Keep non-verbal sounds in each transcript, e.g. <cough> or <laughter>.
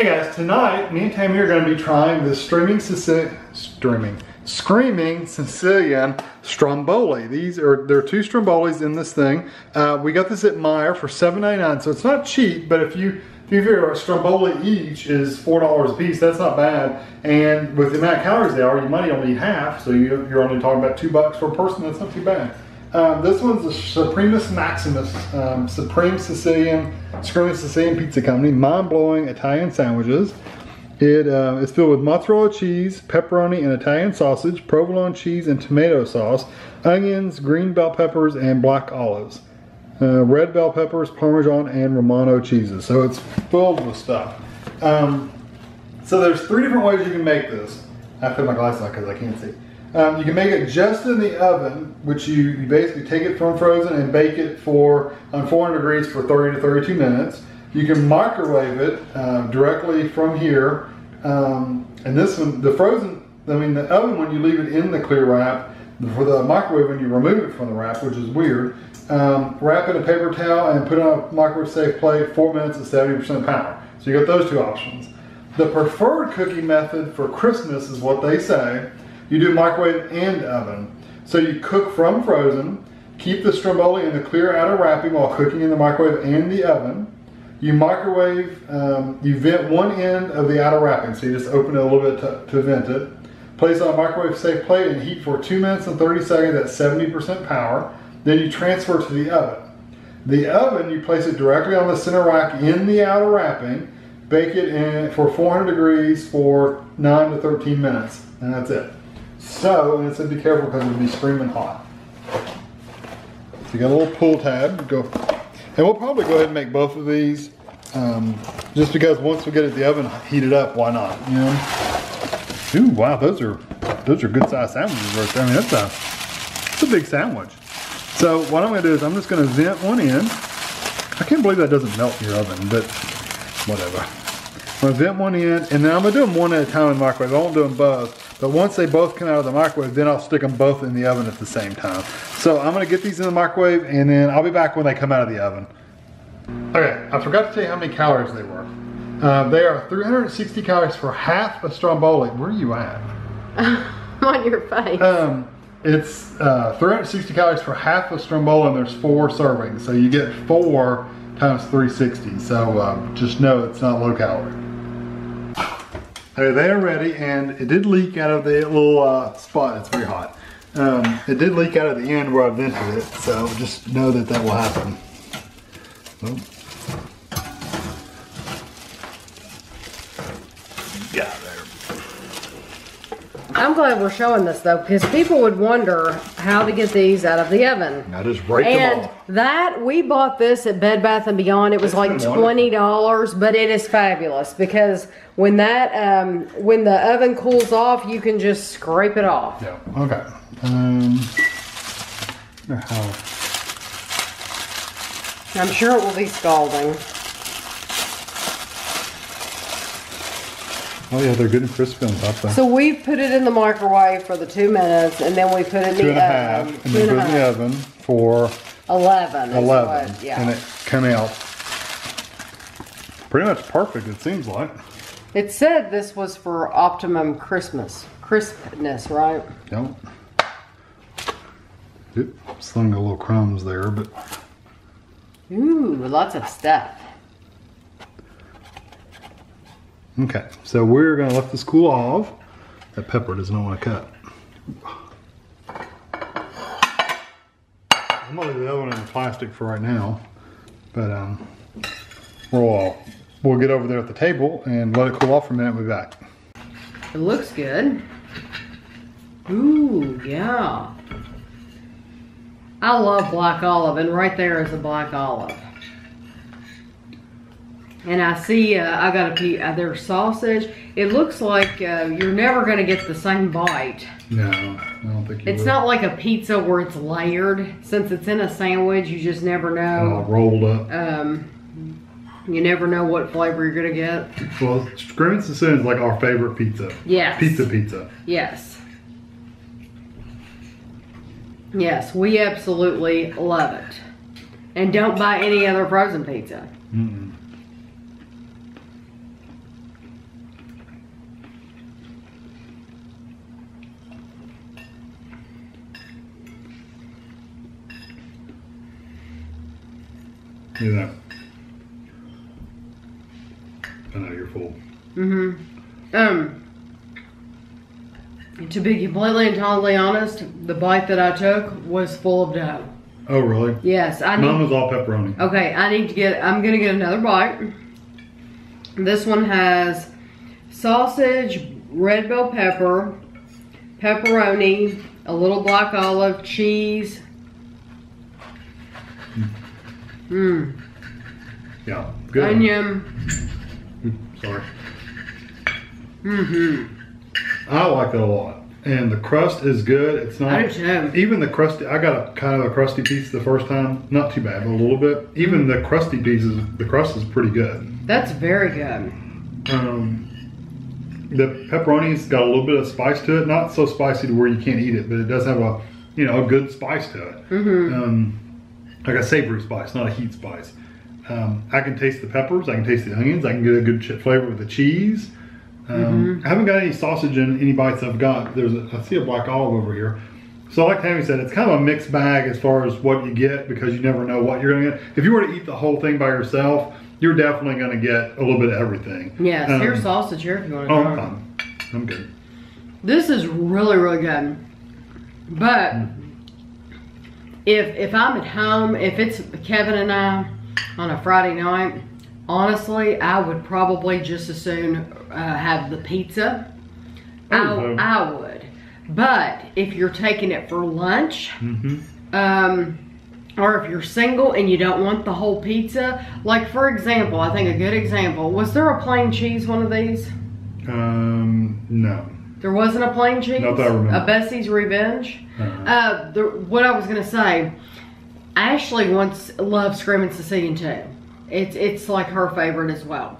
Hey guys, tonight me and Tami are going to be trying the streaming Sicilian, streaming, screaming Sicilian Stromboli. These are there are two Strombolis in this thing. Uh, we got this at Meijer for $7.99, so it's not cheap. But if you if you figure a Stromboli each is four dollars a piece, that's not bad. And with the amount of calories they are, you might only eat half, so you, you're only talking about two bucks per person. That's not too bad. Um, this one's the Supremus Maximus, um, Supreme Sicilian, Screaming Sicilian Pizza Company, mind-blowing Italian sandwiches. It uh, is filled with mozzarella cheese, pepperoni and Italian sausage, provolone cheese and tomato sauce, onions, green bell peppers, and black olives. Uh, red bell peppers, parmesan, and romano cheeses. So it's filled with stuff. Um, so there's three different ways you can make this. I put my glasses on because I can't see. Um, you can make it just in the oven, which you, you basically take it from frozen and bake it for on 400 degrees for 30 to 32 minutes. You can microwave it uh, directly from here. Um, and this one, the frozen, I mean the oven when you leave it in the clear wrap, for the microwave when you remove it from the wrap, which is weird, um, wrap it in a paper towel and put it on a microwave safe plate, four minutes at 70% power. So you got those two options. The preferred cooking method for Christmas is what they say, you do microwave and oven. So you cook from frozen, keep the stromboli in the clear outer wrapping while cooking in the microwave and the oven. You microwave, um, you vent one end of the outer wrapping, so you just open it a little bit to, to vent it. Place on a microwave safe plate and heat for 2 minutes and 30 seconds at 70% power. Then you transfer to the oven. The oven, you place it directly on the center rack in the outer wrapping, bake it in for 400 degrees for 9 to 13 minutes, and that's it. So, and it said be careful because it'll be screaming hot. You got a little pull tab, go, and we'll probably go ahead and make both of these, um, just because once we get it the oven heated up, why not, you know? Ooh, wow, those are, those are good sized sandwiches right there. I mean, that's a, that's a big sandwich. So what I'm gonna do is I'm just gonna vent one in. I can't believe that doesn't melt in your oven, but whatever. I'm gonna vent one in, and then I'm gonna do them one at a time in the microwave. I won't do them both. But once they both come out of the microwave, then I'll stick them both in the oven at the same time. So I'm gonna get these in the microwave and then I'll be back when they come out of the oven. Okay, I forgot to tell you how many calories they were. Uh, they are 360 calories for half a stromboli. Where are you at? <laughs> on your face. Um, it's uh, 360 calories for half a stromboli and there's four servings. So you get four times 360. So uh, just know it's not low calorie. Okay, they are ready and it did leak out of the little uh, spot. It's very hot. Um, it did leak out of the end where I vented it, so just know that that will happen. Oh. Yeah, there. I'm glad we're showing this though, because people would wonder how to get these out of the oven. Now just break and them off. that we bought this at Bed Bath and Beyond. It was like twenty dollars, but it is fabulous because when that um, when the oven cools off, you can just scrape it off. Yeah, okay. Um, how, I'm sure it will be scalding. Oh yeah, they're good and crispy on top. So we put it in the microwave for the two minutes, and then we put it in Two the and a half, oven. and then put it in the oven for Eleven. 11 what- yeah. and it came out pretty much perfect it seems like It said this was for optimum Christmas crispness, right? Yep. Oop, slung a little crumbs there but Ooh, lots of stuff. Okay so we're gonna let this cool off that pepper does not want to cut I'm gonna leave the other one in the plastic for right now but um we'll we'll get over there at the table and let it cool off for a minute we'll be back It looks good. Ooh, yeah. I love black olive, and right there is a black olive. And I see, uh, I got a piece, uh, their sausage. It looks like uh, you're never going to get the same bite. no I don't think you It's will. not like a pizza where it's layered. Since it's in a sandwich, you just never know. rolled up Um, you never know what flavor you're going to get. Well, Screaming Sicilian is like our favorite pizza. Yes. Pizza pizza. Yes. Yes, we absolutely love it. And don't buy any other frozen pizza. Mm-mm. You know. I know you're full. Mhm. Um, to be completely and totally honest, the bite that I took was full of dough. Oh, really? Yes, I need. Mine was all pepperoni. Okay, I need to get. I'm gonna get another bite. This one has sausage, red bell pepper, pepperoni, a little black olive, cheese. Mmm, Yeah. Good. onion. Sorry. Mm-hmm. I like it a lot. And the crust is good. It's not I even the crusty I got a kind of a crusty piece the first time. Not too bad, but a little bit. Even the crusty pieces, the crust is pretty good. That's very good. Um, the pepperoni's got a little bit of spice to it. Not so spicy to where you can't eat it, but it does have a you know a good spice to it. Mm-hmm. Um, like a savory spice, not a heat spice. Um, I can taste the peppers. I can taste the onions. I can get a good chip flavor with the cheese. Um, I haven't got any sausage in any bites I've got. There's a, I see a black olive over here. So like Tami said, it's kind of a mixed bag as far as what you get because you never know what you're going to get. If you were to eat the whole thing by yourself, you're definitely going to get a little bit of everything. Yes, Um, here's sausage here if you want to Oh. I'm. I'm good. This is really, really good. But if if I'm at home, if it's Kevin and I on a Friday night, honestly, I would probably just as soon uh, have the pizza. I, I would. But if you're taking it for lunch, hmm um, or if you're single and you don't want the whole pizza, like for example, I think a good example was there a plain cheese one of these? Um, no. There wasn't a plain cheese. Not that I remember. A Bessie's Revenge. Uh, Uh, the, what I was gonna say, Ashley once loved Screaming Sicilian too. It's it's like her favorite as well,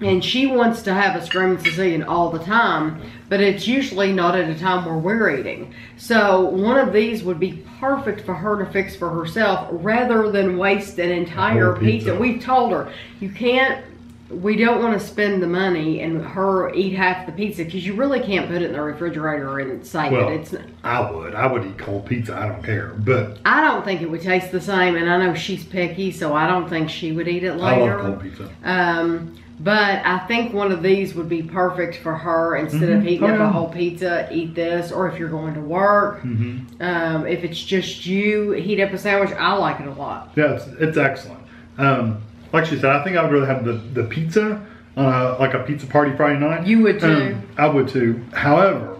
and she wants to have a Screaming Sicilian all the time, but it's usually not at a time where we're eating. So one of these would be perfect for her to fix for herself, rather than waste an entire pizza. pizza. We've told her you can't. We don't want to spend the money and her eat half the pizza because you really can't put it in the refrigerator and save well, it. It's I would. I would eat cold pizza. I don't care. But I don't think it would taste the same, and I know she's picky, so I don't think she would eat it later. I love cold pizza. Um, but I think one of these would be perfect for her instead of Mhm. eating Oh, up yeah. a whole pizza. Eat this, or if you're going to work, hmm um, if it's just you, heat up a sandwich. I like it a lot. Yeah, it's, it's excellent. Um, like she said, I think I would rather have the, the pizza on a, like a pizza party Friday night. You would too. Um, I would too. However,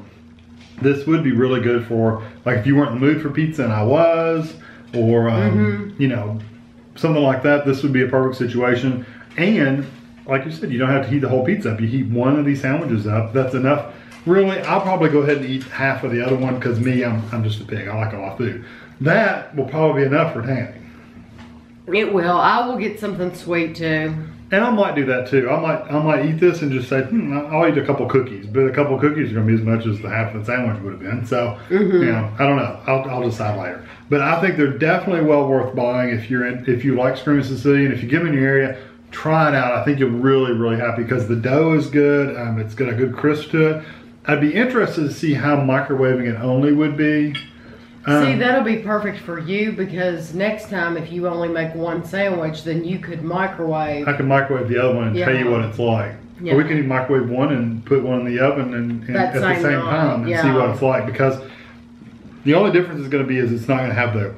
this would be really good for like if you weren't in the mood for pizza and I was, or um, Mm-hmm. you know, something like that. This would be a perfect situation. And like you said, you don't have to heat the whole pizza up. You heat one of these sandwiches up. That's enough. Really, I'll probably go ahead and eat half of the other one because me, I'm, I'm just a pig. I like a lot of food. That will probably be enough for Tami. It will. I will get something sweet too. And I might do that too. I might I might eat this and just say, hmm, I'll eat a couple cookies, but a couple cookies are gonna be as much as the half of the sandwich would have been. So, you know, I don't know. I'll, I'll decide later. But I think they're definitely well worth buying if you're in, if you like Screaming Sicilian. If you get them in your area, try it out. I think you'll really really happy because the dough is good. Um, it's got a good crisp to it. I'd be interested to see how microwaving it only would be. See, Um, that'll be perfect for you because next time, if you only make one sandwich, then you could microwave. I can microwave the other one and tell you what it's like. Yeah. Or we can microwave one and put one in the oven and, and at the same night, time and see what it's like because the only difference is going to be is it's not going to have the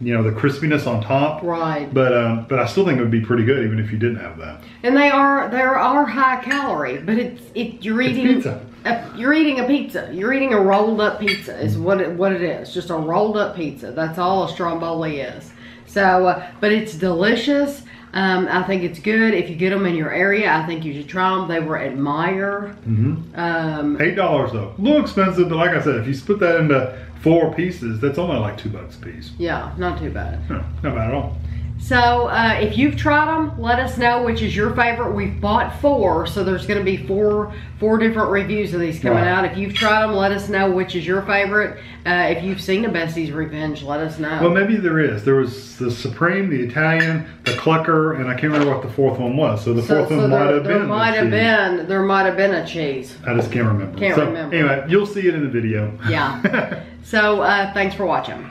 you know the crispiness on top. Right. But um, but I still think it would be pretty good even if you didn't have that. And they are they are high calorie, but it's it you're eating It's eating pizza. A, you're eating a pizza. You're eating a rolled up pizza is what it what it is. Just a rolled up pizza. That's all a stromboli is. So, uh, but it's delicious. Um, I think it's good. If you get them in your area, I think you should try them. They were at Meijer. Mm-hmm. Um, Eight dollars though, a little expensive, but like I said, if you split that into four pieces, that's only like two bucks a piece. yeah, not too bad. No, not bad at all. So, uh, if you've tried them, let us know which is your favorite. We've bought four, so there's going to be four four different reviews of these coming Right. out. If you've tried them, let us know which is your favorite. Uh, if you've seen a Bessie's Revenge, let us know. Well, maybe there is. There was the Supreme, the Italian, the Clucker, and I can't remember what the fourth one was. So the so, fourth so one might have there been. might have been there might have been a cheese. I just can't remember. Can't so, remember. Anyway, you'll see it in the video. Yeah. <laughs> so, uh, thanks for watching.